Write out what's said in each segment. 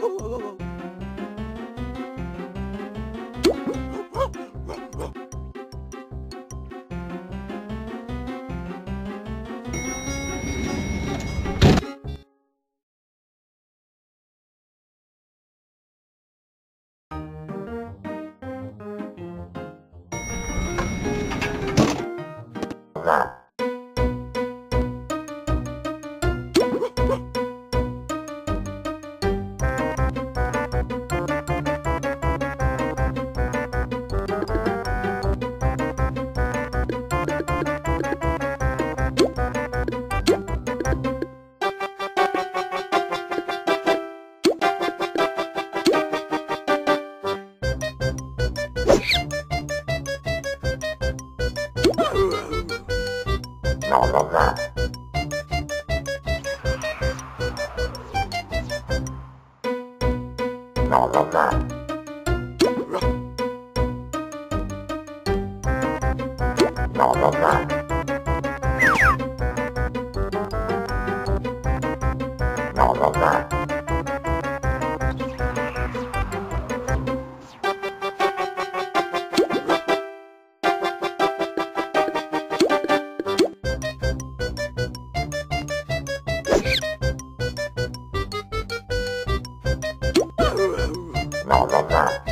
Ooh. mò mò mò mò mò mò Mom, mom, mom.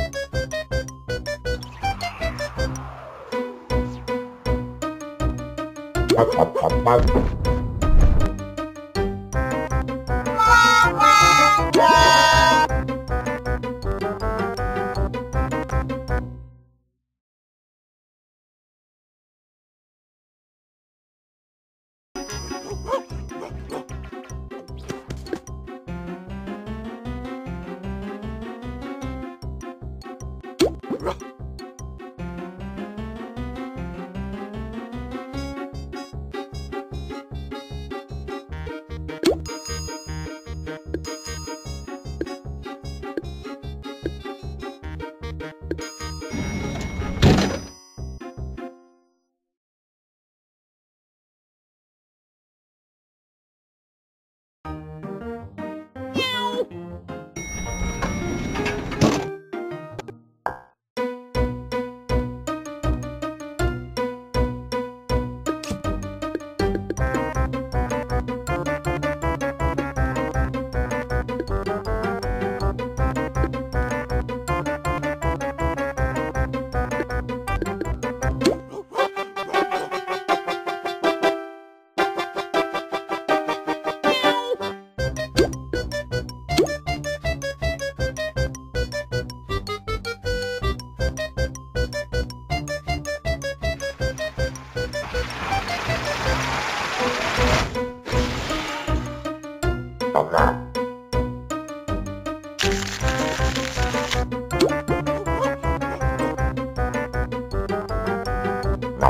Magro.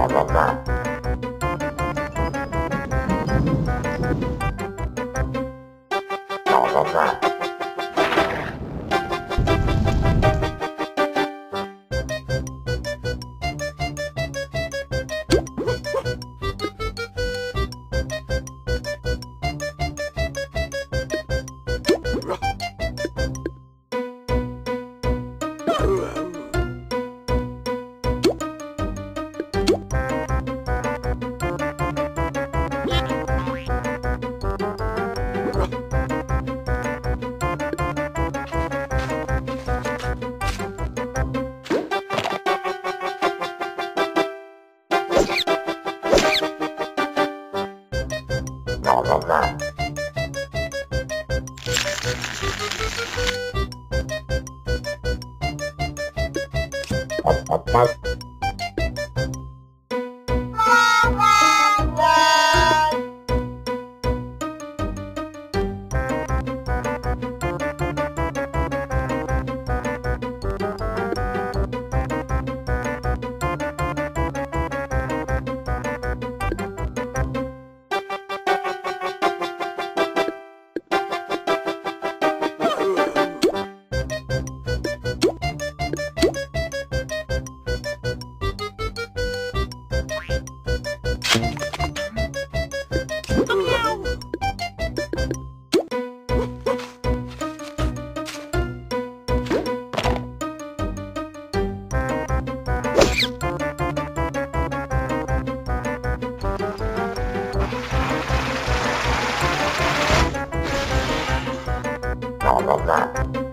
blah. pa. form of that.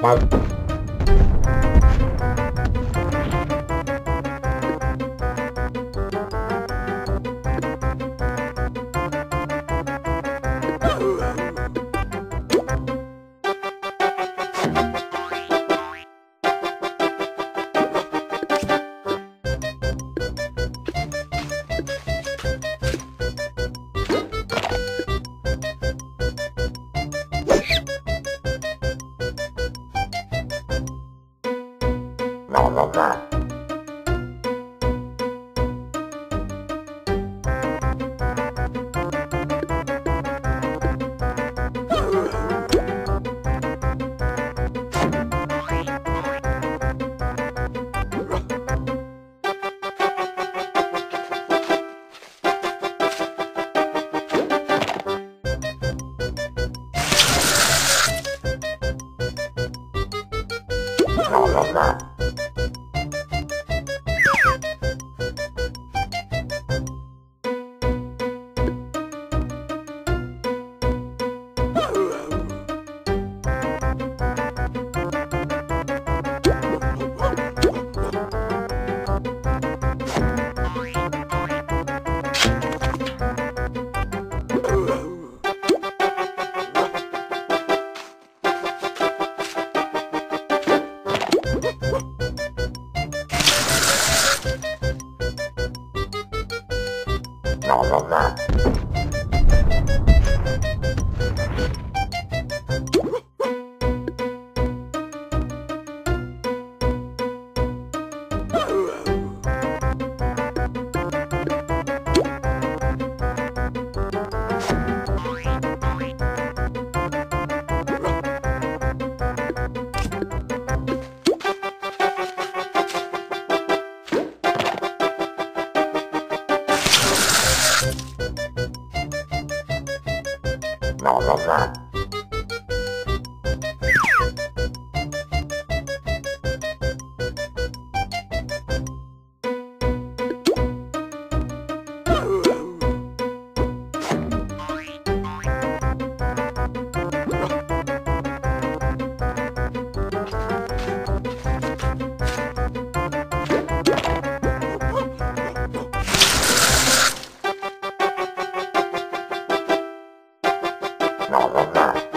Bye. blah blah blah. Não, não, não, não.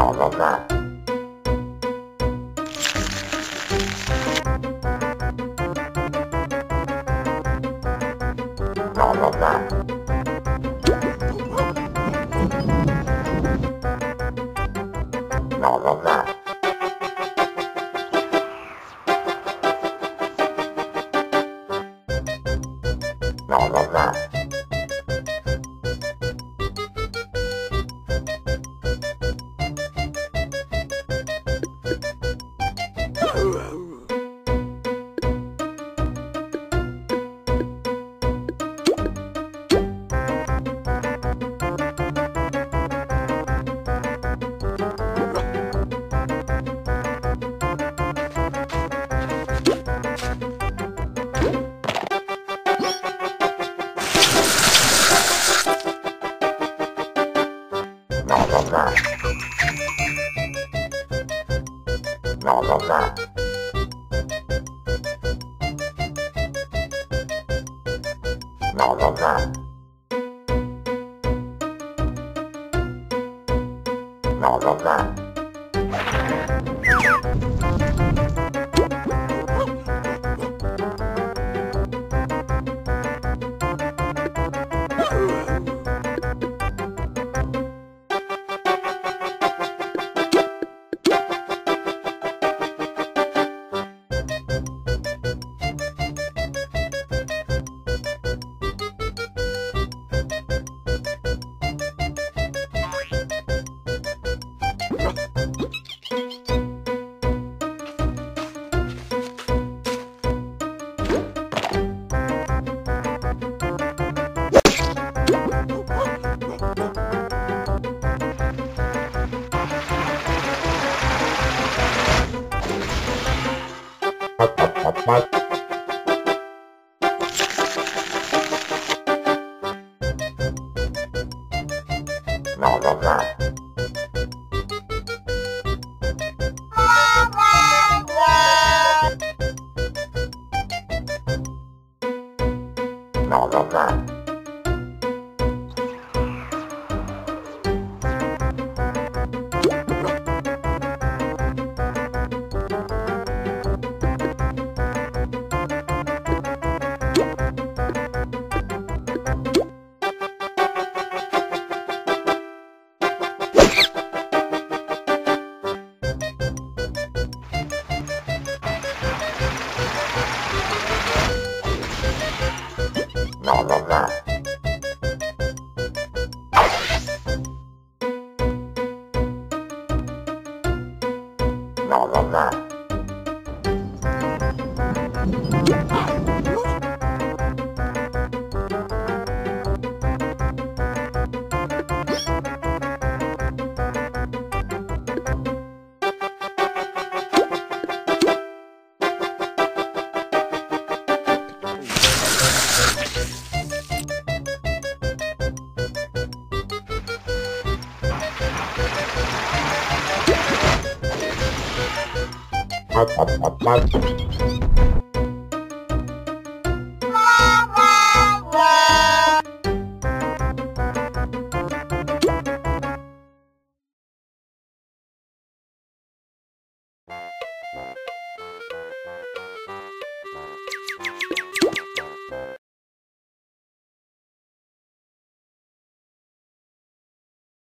vào vào vào vào vào vào vào vào vào vào vào vào สองหน้าหน่อล้อมหน้าหน่อล้อมหน้า blah, blah, blah. パッパッ